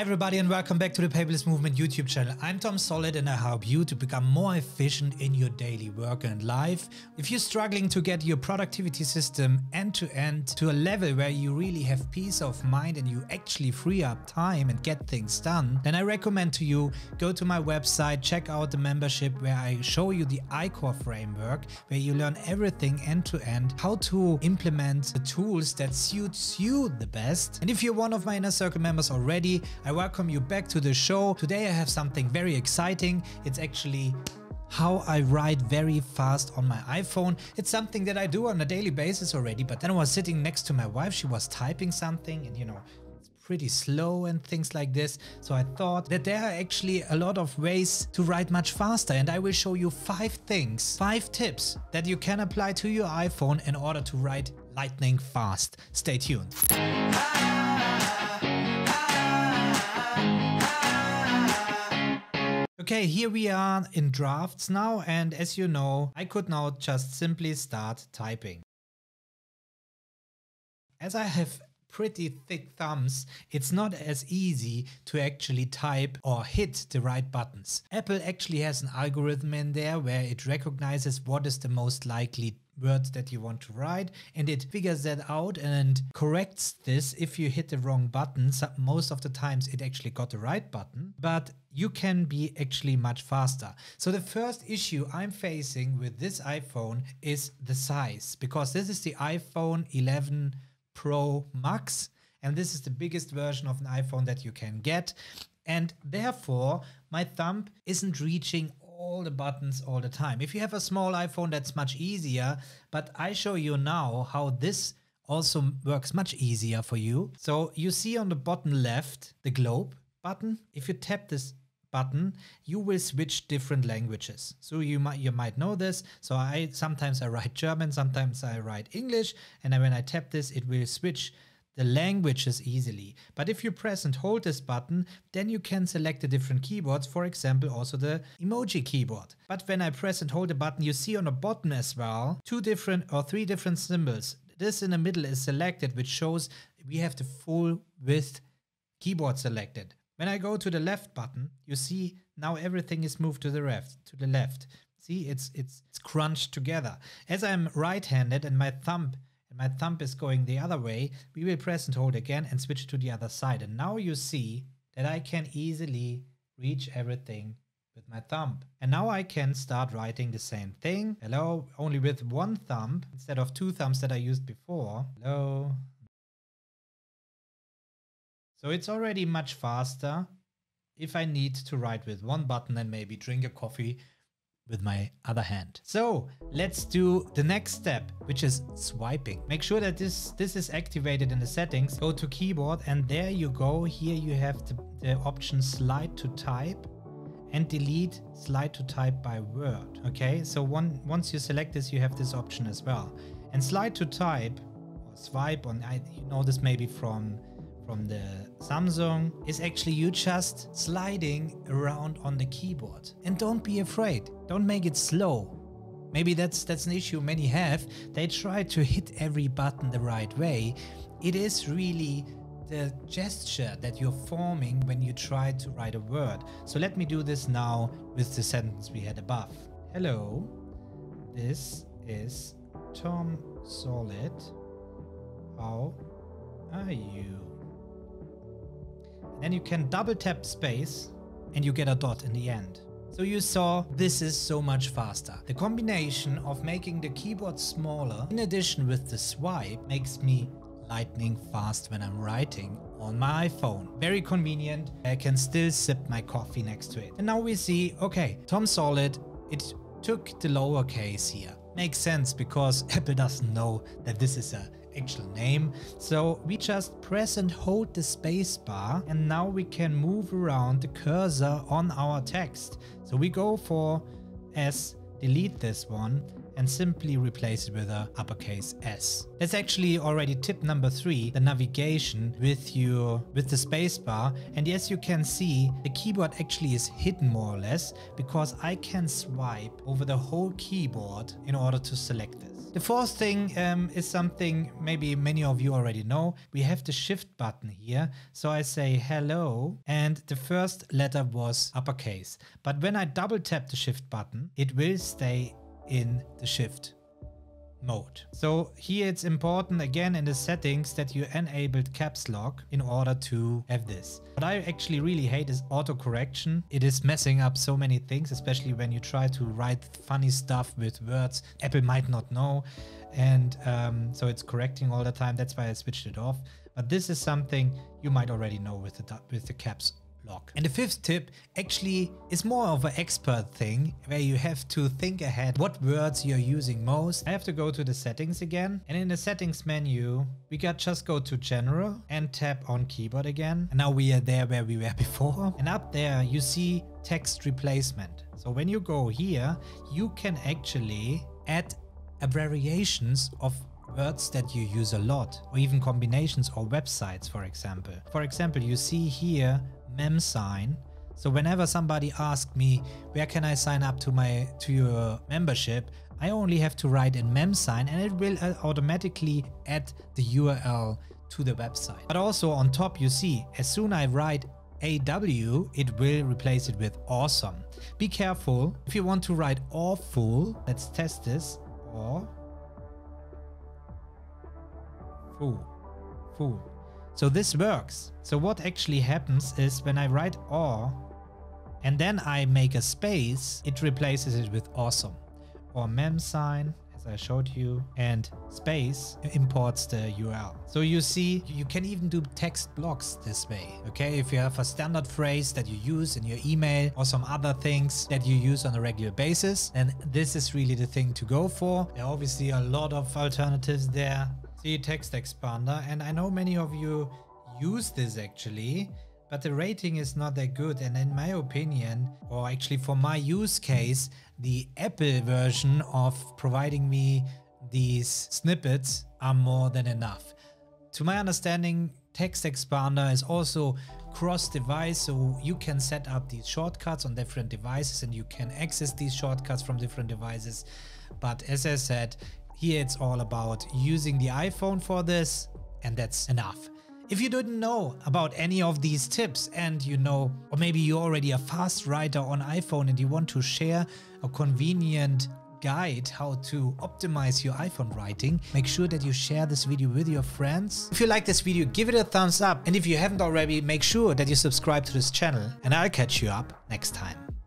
Hi everybody and welcome back to the Paperless Movement YouTube channel. I'm Tom Solid and I help you to become more efficient in your daily work and life. If you're struggling to get your productivity system end to end to a level where you really have peace of mind and you actually free up time and get things done, then I recommend to you go to my website, check out the membership where I show you the ICOR framework, where you learn everything end to end, how to implement the tools that suits you the best. And if you're one of my inner circle members already, I welcome you back to the show. Today I have something very exciting. It's actually how I write very fast on my iPhone. It's something that I do on a daily basis already, but then I was sitting next to my wife, she was typing something and you know, it's pretty slow and things like this. So I thought that there are actually a lot of ways to write much faster and I will show you five things, five tips that you can apply to your iPhone in order to write lightning fast. Stay tuned. Okay, here we are in drafts now and as you know, I could now just simply start typing. As I have pretty thick thumbs, it's not as easy to actually type or hit the right buttons. Apple actually has an algorithm in there where it recognizes what is the most likely words that you want to write and it figures that out and corrects this if you hit the wrong button. So most of the times it actually got the right button, but you can be actually much faster. So the first issue I'm facing with this iPhone is the size because this is the iPhone 11 Pro Max and this is the biggest version of an iPhone that you can get and therefore my thumb isn't reaching all the buttons all the time. If you have a small iPhone, that's much easier, but I show you now how this also works much easier for you. So you see on the bottom left, the globe button. If you tap this button, you will switch different languages. So you might you might know this. So I sometimes I write German, sometimes I write English, and when I tap this, it will switch the languages easily. But if you press and hold this button, then you can select the different keyboards, for example, also the emoji keyboard. But when I press and hold the button, you see on the bottom as well, two different or three different symbols. This in the middle is selected, which shows we have the full width keyboard selected. When I go to the left button, you see now everything is moved to the left, to the left. See, it's, it's, it's crunched together. As I'm right-handed and my thumb and my thumb is going the other way, we will press and hold again and switch to the other side. And now you see that I can easily reach everything with my thumb. And now I can start writing the same thing. Hello, only with one thumb instead of two thumbs that I used before. Hello. So it's already much faster if I need to write with one button and maybe drink a coffee with my other hand. So let's do the next step, which is swiping. Make sure that this, this is activated in the settings. Go to keyboard and there you go. Here you have the, the option slide to type and delete slide to type by word. Okay, so one, once you select this, you have this option as well. And slide to type or swipe on, I, you know this maybe from from the Samsung is actually you just sliding around on the keyboard. And don't be afraid, don't make it slow. Maybe that's that's an issue many have. They try to hit every button the right way. It is really the gesture that you're forming when you try to write a word. So let me do this now with the sentence we had above. Hello, this is Tom Solid. How are you? Then you can double tap space and you get a dot in the end. So you saw this is so much faster. The combination of making the keyboard smaller in addition with the swipe makes me lightning fast when I'm writing on my iPhone. Very convenient. I can still sip my coffee next to it. And now we see, okay, Tom Solid, it took the lowercase here. Makes sense because Apple doesn't know that this is a actual name. So we just press and hold the space bar and now we can move around the cursor on our text. So we go for S, delete this one and simply replace it with a uppercase S. That's actually already tip number three, the navigation with your with the spacebar. And as you can see, the keyboard actually is hidden more or less because I can swipe over the whole keyboard in order to select this. The fourth thing um, is something maybe many of you already know. We have the shift button here. So I say hello and the first letter was uppercase. But when I double tap the shift button, it will stay in the shift mode. So here it's important again in the settings that you enabled caps lock in order to have this. What I actually really hate is auto correction. It is messing up so many things, especially when you try to write funny stuff with words Apple might not know. And um, so it's correcting all the time. That's why I switched it off. But this is something you might already know with the, with the caps And the fifth tip actually is more of an expert thing where you have to think ahead what words you're using most. I have to go to the settings again and in the settings menu we got just go to general and tap on keyboard again. And now we are there where we were before. And up there you see text replacement. So when you go here you can actually add variations of words that you use a lot or even combinations or websites for example. For example you see here mem sign. So whenever somebody asks me, where can I sign up to my to your membership, I only have to write in mem sign and it will uh, automatically add the URL to the website. But also on top you see, as soon I write AW, it will replace it with awesome. Be careful. If you want to write awful, let's test this. Or fool. Fool. So this works. So what actually happens is when I write or and then I make a space, it replaces it with awesome. Or mem sign, as I showed you, and space imports the URL. So you see, you can even do text blocks this way. Okay, if you have a standard phrase that you use in your email or some other things that you use on a regular basis, then this is really the thing to go for. There are obviously a lot of alternatives there See TextExpander and I know many of you use this actually but the rating is not that good and in my opinion or actually for my use case the Apple version of providing me these snippets are more than enough. To my understanding TextExpander is also cross device so you can set up these shortcuts on different devices and you can access these shortcuts from different devices but as I said here it's all about using the iPhone for this and that's enough. If you didn't know about any of these tips and you know, or maybe you're already a fast writer on iPhone and you want to share a convenient guide how to optimize your iPhone writing, make sure that you share this video with your friends. If you like this video, give it a thumbs up. And if you haven't already, make sure that you subscribe to this channel and I'll catch you up next time.